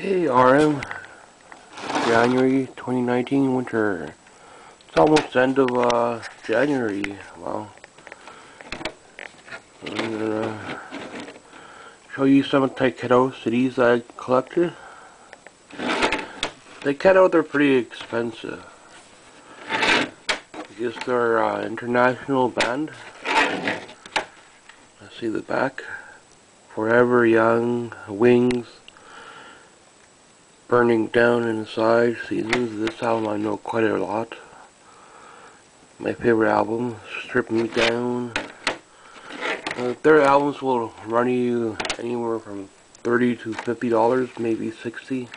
Okay, RM, January 2019 winter. It's almost the end of uh, January. Well, I'm gonna show you some Tyketto CDs I collected. Tyketto, they're pretty expensive. Because they're uh, international band. Let's see the back. Forever Young, Wings, Burning Down Inside, Seasons. This album I know quite a lot. My favorite album, Strip Me Down. Uh, their albums will run you anywhere from 30 to $50, maybe 60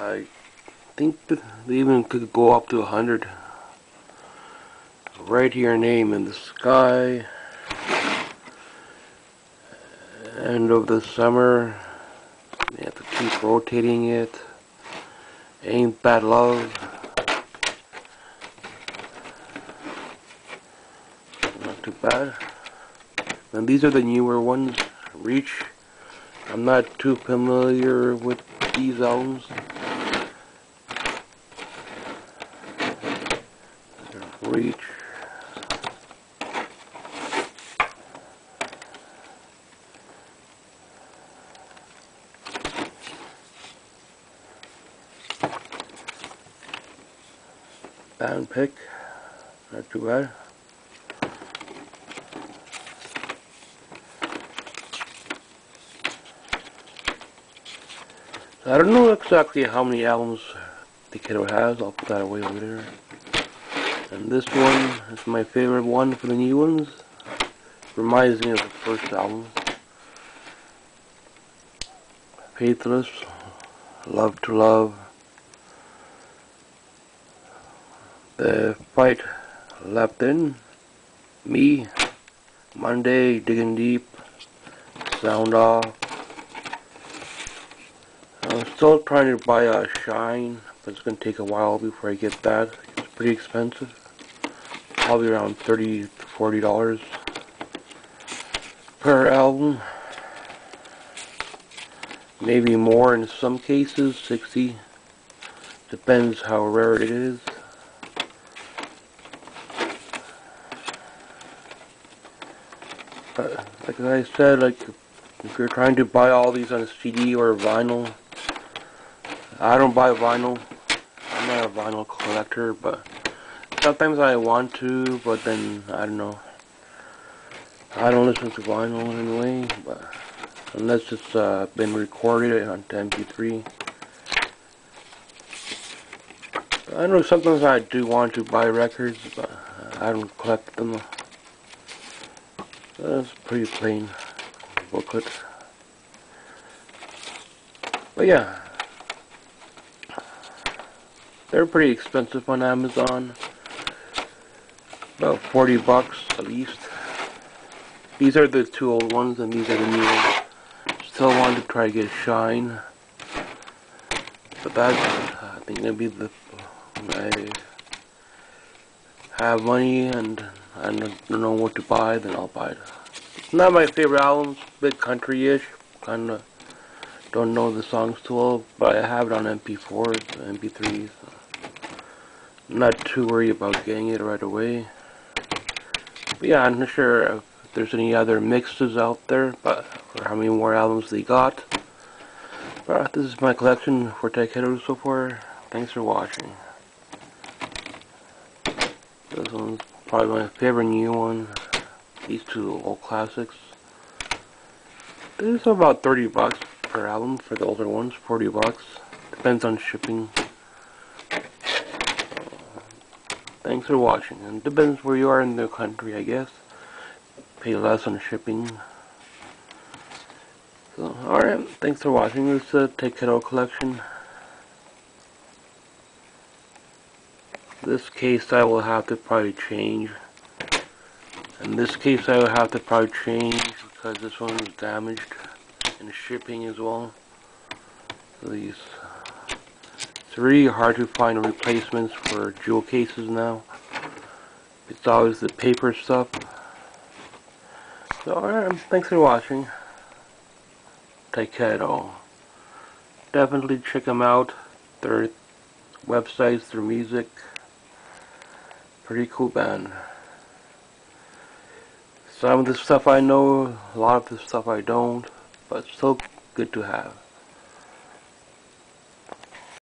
I think they even could go up to 100 Write your name in the sky. End of the summer. Keep rotating it. Ain't That Love. Not too bad. And these are the newer ones. Reach. I'm not too familiar with these albums. Reach. Down pick, not too bad. I don't know exactly how many albums Tyketto has, I'll put that away later. And this one is my favorite one for the new ones. Reminds me of the first album. Faithless, Love to Love, The Fight Left In, Me, Monday, Dig in Deep, Sound Off. I'm still trying to buy a Shine, but it's going to take a while before I get that. It's pretty expensive. Probably around 30 to $40 per album. Maybe more in some cases, 60 Depends how rare it is. Uh, like I said, like if you're trying to buy all these on a CD or a vinyl, I don't buy vinyl. I'm not a vinyl collector, but sometimes I want to, but then I don't know. I don't listen to vinyl anyway, but unless it's uh, been recorded on MP3. I know sometimes I do want to buy records, but I don't collect them. That's pretty plain booklet. But yeah, they're pretty expensive on Amazon. About 40 bucks at least. These are the two old ones and these are the new ones. Still want to try to get Shine. But that's, I think, gonna be the, I have money and I don't know what to buy, then I'll buy it. It's not my favorite albums, bit country-ish, kind of don't know the songs too well, but I have it on MP4s, MP3s. So not too worried about getting it right away. But yeah, I'm not sure if there's any other mixes out there, but or how many more albums they got. But this is my collection for Tyketto so far. Thanks for watching. This one's Probably my favorite new one. These two old classics. These are about 30 bucks per album for the older ones. 40 bucks. Depends on shipping. thanks for watching. And depends where you are in the country, I guess. Pay less on shipping. So, alright. Thanks for watching this uh, Tyketto collection. This case I will have to probably change. In this case I will have to probably change because this one is damaged and shipping as well. These it's really hard to find replacements for jewel cases now. It's always the paper stuff. So alright, um, thanks for watching. Take care all. definitely check them out. Their websites, their music. Pretty cool band. Some of the stuff I know, a lot of the stuff I don't, but still good to have.